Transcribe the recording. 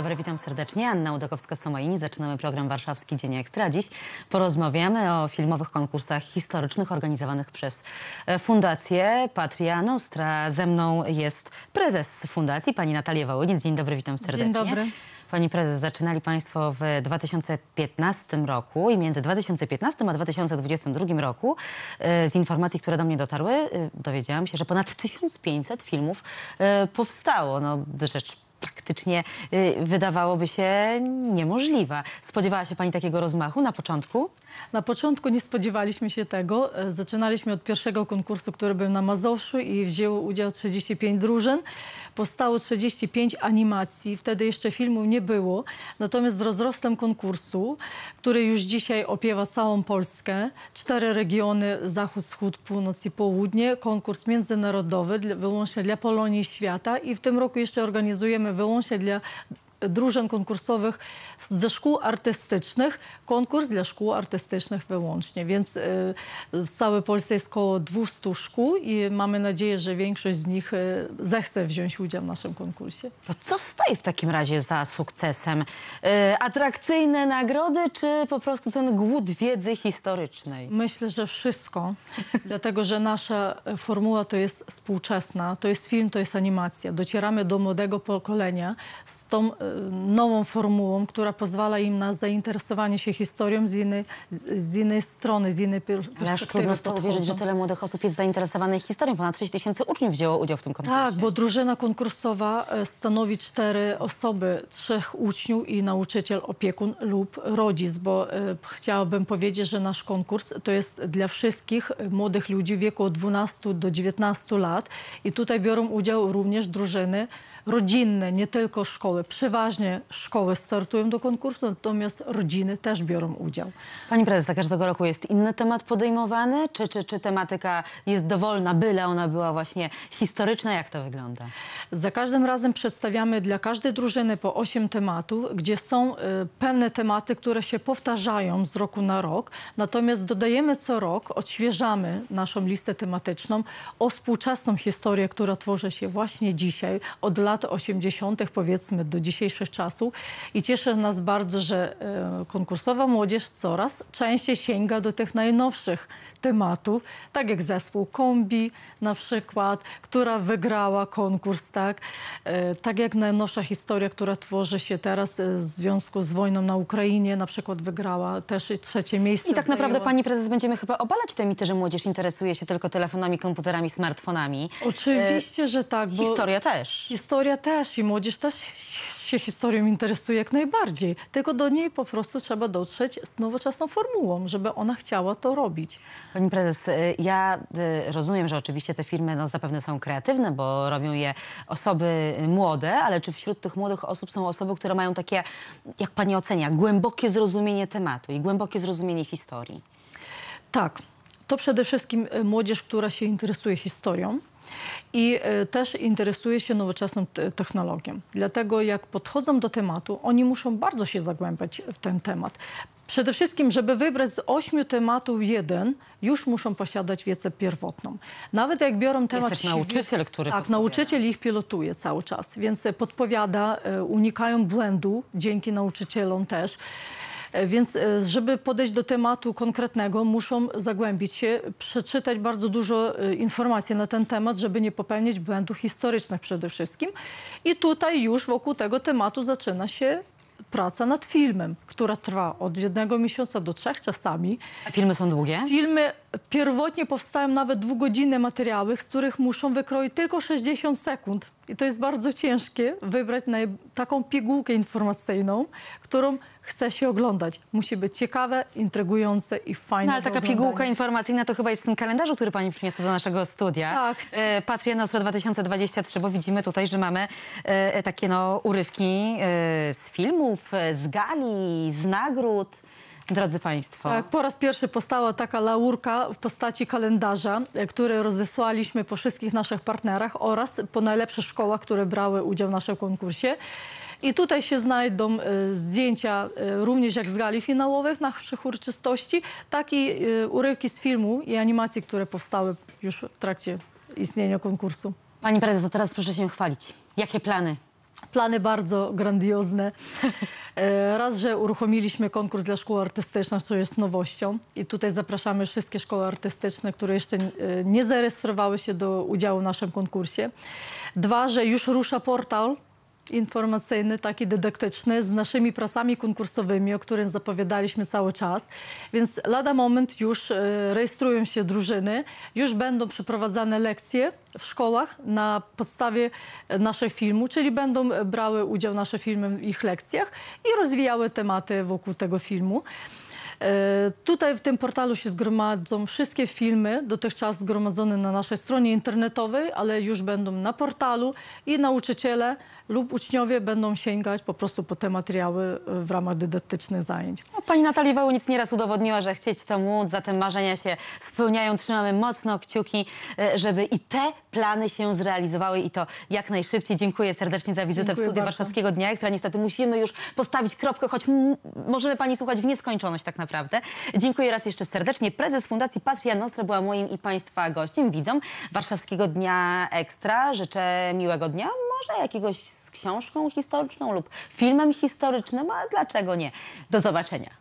dobry, witam serdecznie. Anna Udakowska-Somaini. Zaczynamy program Warszawski Dzień Ekstra. Dziś porozmawiamy o filmowych konkursach historycznych organizowanych przez e, Fundację Patria Nostra. Ze mną jest prezes fundacji, pani Natalia Wołyniec. Dzień dobry, witam serdecznie. Dzień dobry. Pani prezes, zaczynali Państwo w 2015 roku i między 2015 a 2022 roku e, z informacji, które do mnie dotarły, e, dowiedziałam się, że ponad 1500 filmów powstało. No, rzecz y, wydawałoby się niemożliwa. Spodziewała się Pani takiego rozmachu na początku? Na początku nie spodziewaliśmy się tego. E, Zaczynaliśmy od pierwszego konkursu, który był na Mazowszu i wzięło udział 35 drużyn. Powstało 35 animacji. Wtedy jeszcze filmu nie było. Natomiast z rozrostem konkursu, który już dzisiaj opiewa całą Polskę, cztery regiony, zachód, wschód, północ i południe, konkurs międzynarodowy wyłącznie dla Polonii i świata i w tym roku jeszcze organizujemy wyłącznie dla drużyn konkursowych ze szkół artystycznych, konkurs dla szkół artystycznych wyłącznie. Więc y, w całej Polsce jest około 200 szkół i mamy nadzieję, że większość z nich y, zechce wziąć udział w naszym konkursie. To co stoi w takim razie za sukcesem? Y, atrakcyjne nagrody, czy po prostu ten głód wiedzy historycznej? Myślę, że wszystko, dlatego że nasza formuła to jest współczesna, to jest film, to jest animacja. Docieramy do młodego pokolenia z tą e, nową formułą, która pozwala im na zainteresowanie się historią z innej, z innej strony, z innej per- Ale aż perspektywy. trudno w to uwierzyć, że tyle młodych osób jest zainteresowanych historią. Ponad 6 tysięcy uczniów wzięło udział w tym konkursie. Tak, bo drużyna konkursowa e, stanowi cztery osoby, trzech uczniów i nauczyciel, opiekun lub rodzic, bo e, chciałabym powiedzieć, że nasz konkurs to jest dla wszystkich młodych ludzi w wieku od 12 do 19 lat i tutaj biorą udział również drużyny rodzinne, nie tylko szkoły. Przeważnie szkoły startują do konkursu, natomiast rodziny też biorą udział. Pani prezes, a każdego roku jest inny temat podejmowany? Czy, czy, czy tematyka jest dowolna, byle ona była właśnie historyczna? Jak to wygląda? Za każdym razem przedstawiamy dla każdej drużyny po 8 tematów, gdzie są e, pewne tematy, które się powtarzają z roku na rok. Natomiast dodajemy co rok, odświeżamy naszą listę tematyczną o współczesną historię, która tworzy się właśnie dzisiaj, od lat 80. powiedzmy do dzisiejszych czasów. I cieszy nas bardzo, że e, konkursowa młodzież coraz częściej sięga do tych najnowszych tematów, tak jak zespół Kombi na przykład, która wygrała konkurs, tak, E, tak jak najnowsza historia, która tworzy się teraz e, w związku z wojną na Ukrainie, na przykład wygrała też trzecie miejsce. I tak naprawdę, zajęła. pani prezes, będziemy chyba obalać te mity, że młodzież interesuje się tylko telefonami, komputerami, smartfonami. Oczywiście, że tak, bo Historia też. historia też i młodzież też się historią interesuje jak najbardziej, tylko do niej po prostu trzeba dotrzeć z nowoczesną formułą, żeby ona chciała to robić. Pani prezes, y, ja y, rozumiem, że oczywiście te filmy no, zapewne są kreatywne, bo robią je osoby młode, ale czy wśród tych młodych osób są osoby, które mają takie, jak pani ocenia, głębokie zrozumienie tematu i głębokie zrozumienie historii? Tak, to przede wszystkim e, młodzież, która się interesuje historią i e, też interesuje się nowoczesną te- technologią. Dlatego jak podchodzą do tematu, oni muszą bardzo się zagłębiać w ten temat. Przede wszystkim, żeby wybrać z ośmiu tematów jeden, już muszą posiadać wiedzę pierwotną. Nawet jak biorą temat... też świ- nauczyciel, który Tak, podpowiada. nauczyciel ich pilotuje cały czas, więc podpowiada, e, unikają błędu dzięki nauczycielom też. E, Więc e, żeby podejść do tematu konkretnego, muszą zagłębić się, przeczytać bardzo dużo e, informacji na ten temat, żeby nie popełnić błędów historycznych przede wszystkim. I tutaj już wokół tego tematu zaczyna się praca nad filmem, która trwa od jednego miesiąca do trzech czasami. A filmy są długie? Filmy pierwotnie powstają nawet dwugodzinne materiały, z których muszą wykroić tylko 60 sekund. I to jest bardzo ciężkie, wybrać taką pigułkę informacyjną, którą chce się oglądać. Musi być ciekawe, intrygujące i fajne No ale taka pigułka informacyjna to chyba jest w tym kalendarzu, który pani przyniosła do naszego studia. Tak. E, Patria Nostra 2023, bo widzimy tutaj, że mamy e, takie no, urywki e, z filmów, e, z gali, z nagród. Drodzy Państwo, Tak, po raz pierwszy powstała taka laurka w postaci kalendarza, e, który rozesłaliśmy po wszystkich naszych partnerach oraz po najlepszych szkołach, które brały udział w naszym konkursie. I tutaj się znajdą e, zdjęcia e, również jak z gali finałowych naszych uroczystości, tak i urywki z filmu i animacji, które powstały już w trakcie istnienia konkursu. Pani Prezes, to teraz proszę się chwalić. Jakie plany? Plany bardzo grandiozne. E, Raz, że uruchomiliśmy konkurs dla szkół artystycznych, co jest nowością. I tutaj zapraszamy wszystkie szkoły artystyczne, które jeszcze e, nie zarejestrowały się do udziału w naszym konkursie. Dwa, że już rusza portal informacyjny, taki dydaktyczny, z naszymi pracami konkursowymi, o którym zapowiadaliśmy cały czas. Więc lada moment już e, rejestrują się drużyny, już będą przeprowadzane lekcje w szkołach na podstawie e, naszych filmu, czyli będą e, brały udział nasze filmy w ich lekcjach i rozwijały tematy wokół tego filmu. E, Tutaj w tym portalu się zgromadzą wszystkie filmy dotychczas zgromadzone na naszej stronie internetowej, ale już będą na portalu i nauczyciele lub uczniowie będą sięgać po prostu po te materiały e, w ramach dydaktycznych zajęć. No, pani Natalii Wołynic nieraz udowodniła, że chcieć to móc, zatem marzenia się spełniają. Trzymamy mocno kciuki, e, żeby i te plany się zrealizowały i to jak najszybciej. Dziękuję serdecznie za wizytę Dziękuję w studiu bardzo. Warszawskiego Dnia Ekstra. Niestety musimy już postawić kropkę, choć możemy pani słuchać w nieskończoność tak naprawdę. Dziękuję raz jeszcze serdecznie. Prezes Fundacji Patria Nostra była moim i państwa gościem, widzom Warszawskiego Dnia Ekstra. Życzę miłego dnia, może jakiegoś z książką historyczną lub filmem historycznym, a dlaczego nie? Do zobaczenia.